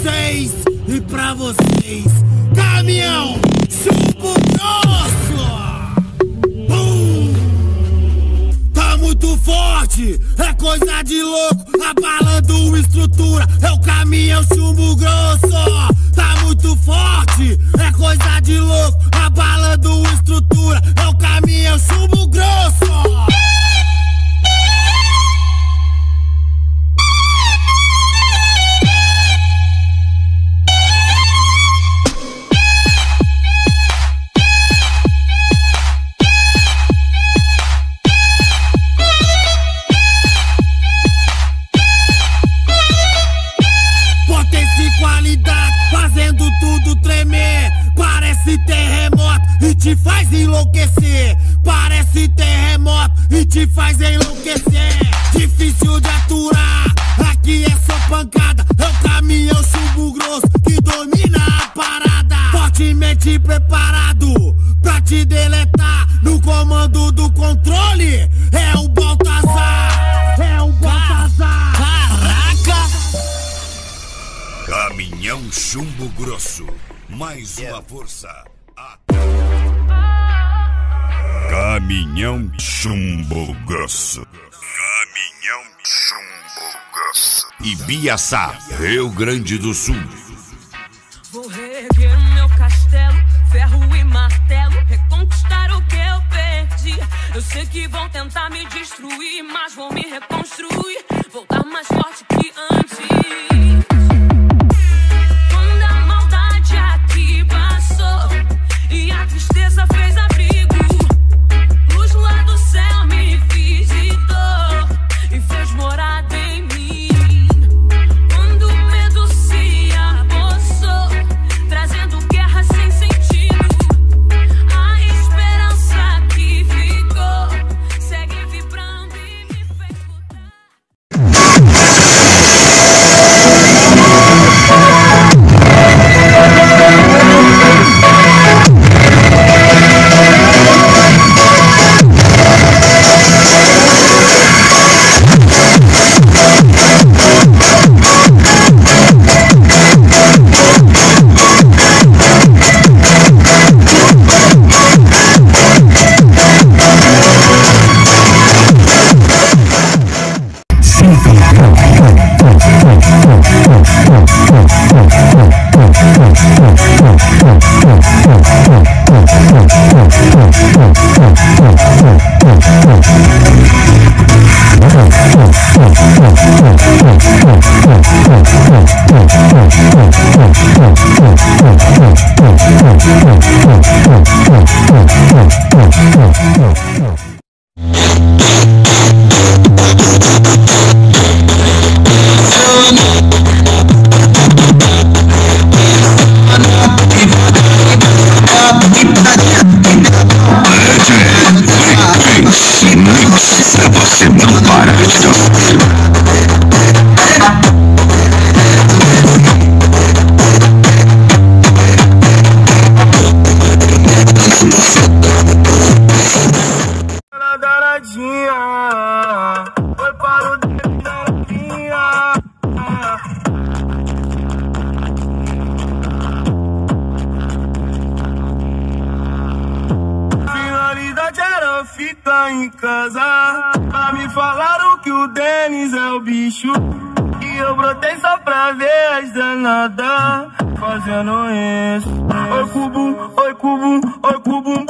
vocês e pra vocês. Caminhão chumbo grosso! Bum! Tá muito forte, é coisa de louco. Abalando estrutura, é o caminhão chumbo grosso. Tá muito forte, é coisa de louco. Abalando estrutura, é o caminhão chumbo grosso. Chumbo Grosso. Mais uma força. A- Caminhão Chumbo Grosso. Caminhão Chumbo Grosso. Ibiaçá, Rio Grande do Sul. Vou reerguer o meu castelo, ferro e martelo, reconquistar o que eu perdi. Eu sei que vão tentar me destruir, mas vou me reconstruir, voltar mais forte que antes. Oi, cubum, oi, cubum, oi, cubum.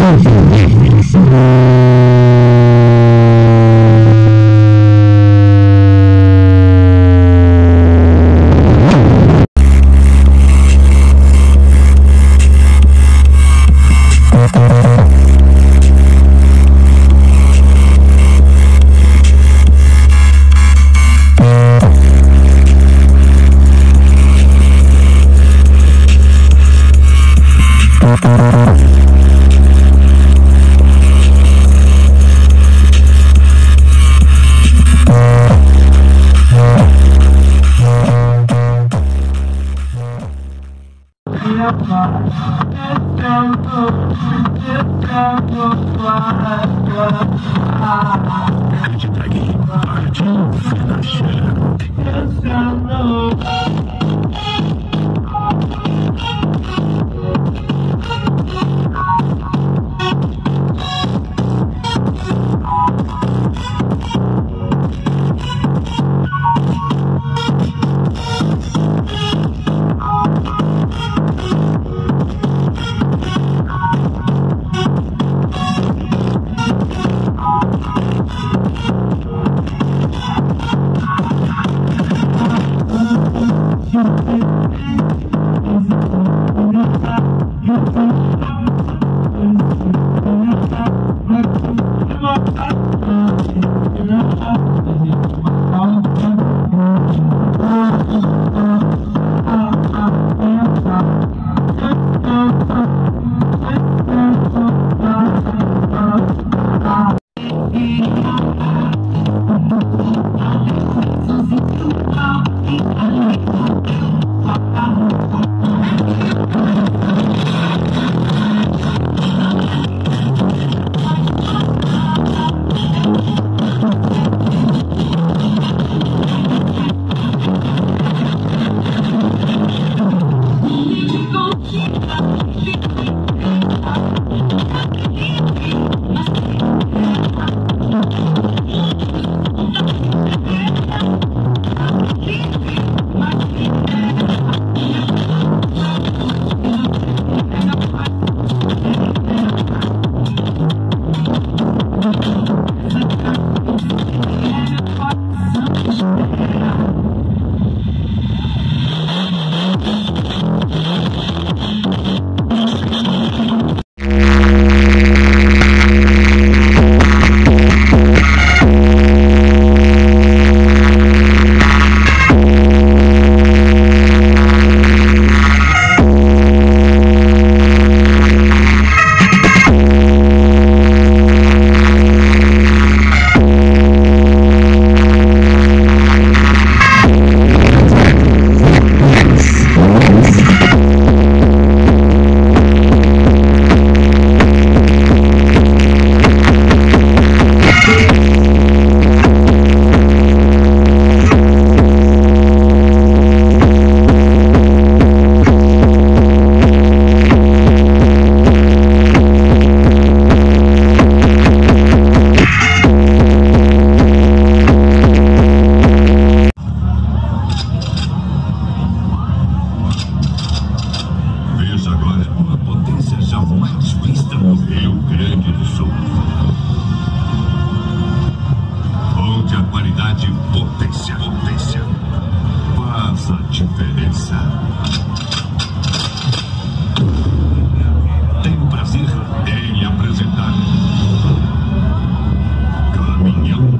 Thank you.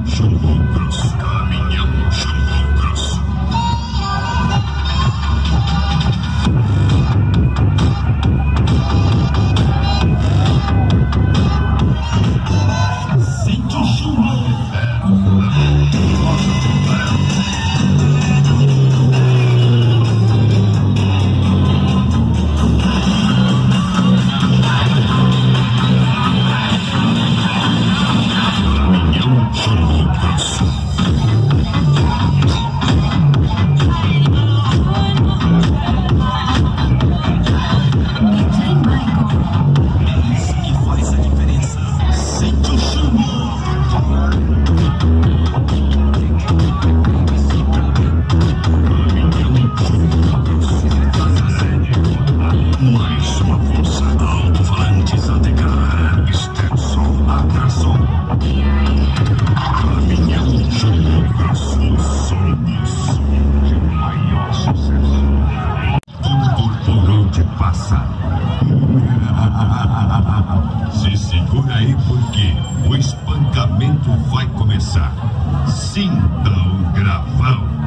顺路 Se segura aí porque o espancamento vai começar. Sinta o gravão.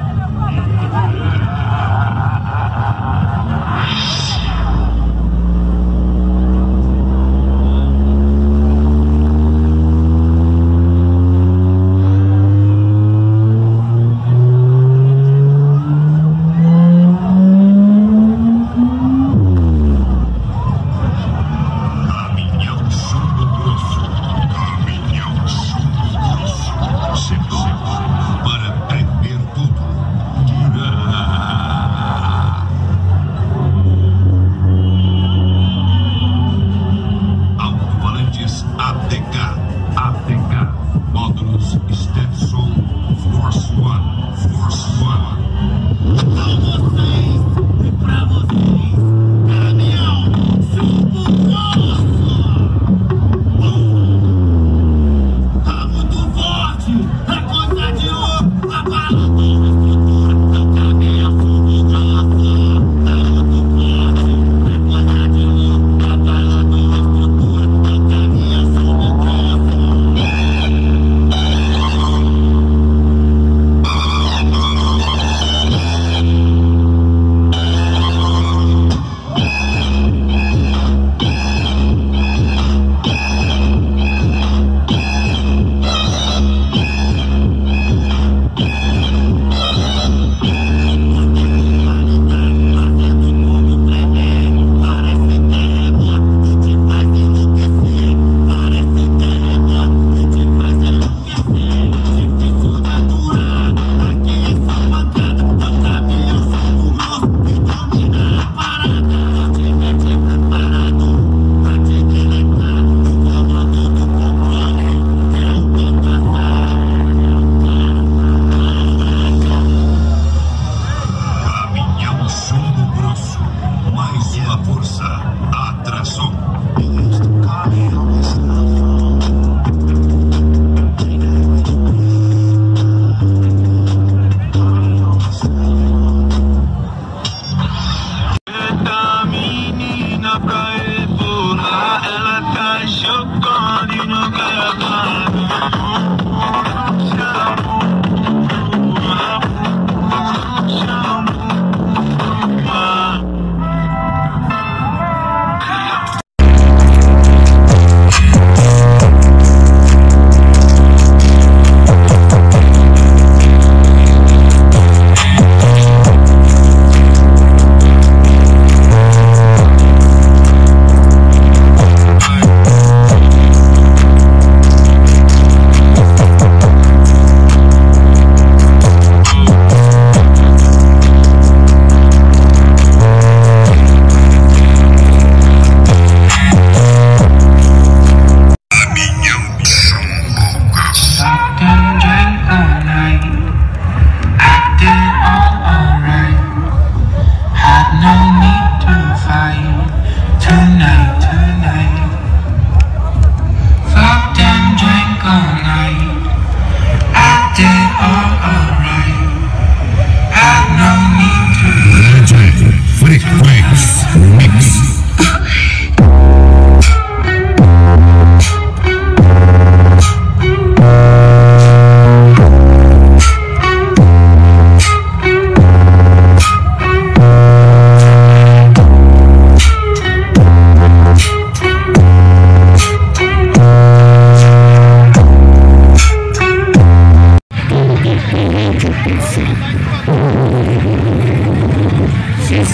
Nah.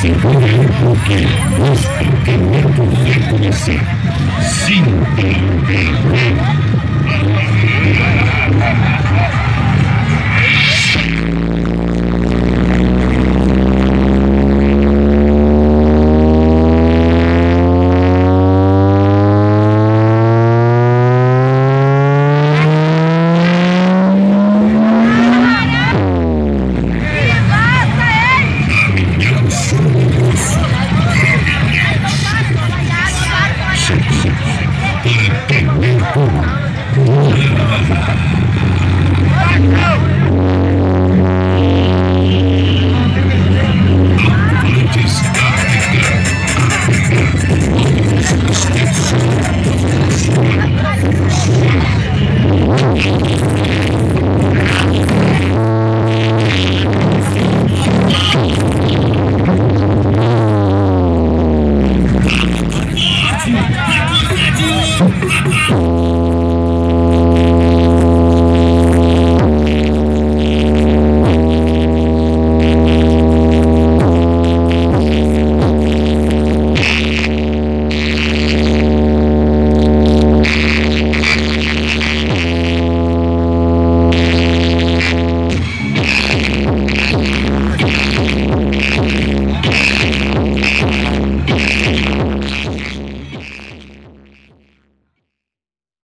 seguro algo que gusta tener que reconocer. Sin interrumpir.